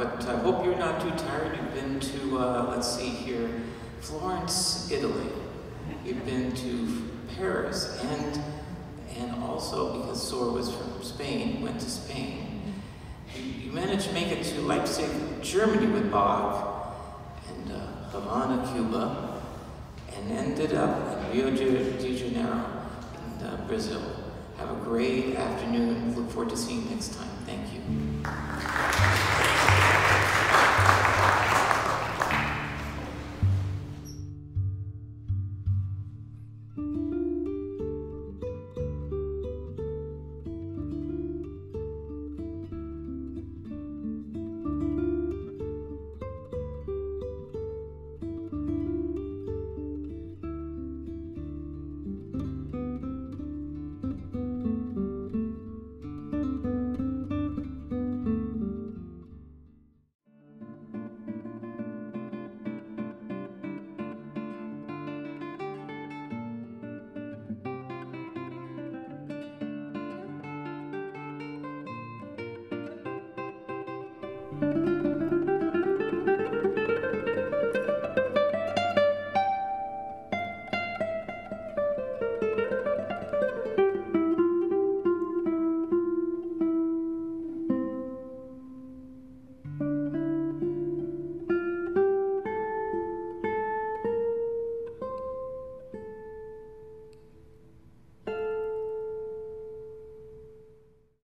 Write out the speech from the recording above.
But I hope you're not too tired. You've been to, uh, let's see here, Florence, Italy. You've been to Paris and and also because Sor was from Spain, went to Spain. You, managed to make it to Leipzig, Germany with Bach, and uh, Havana, Cuba, and ended up in Rio de Janeiro in uh, Brazil. Have a great afternoon. Look forward to seeing you next time. Thank you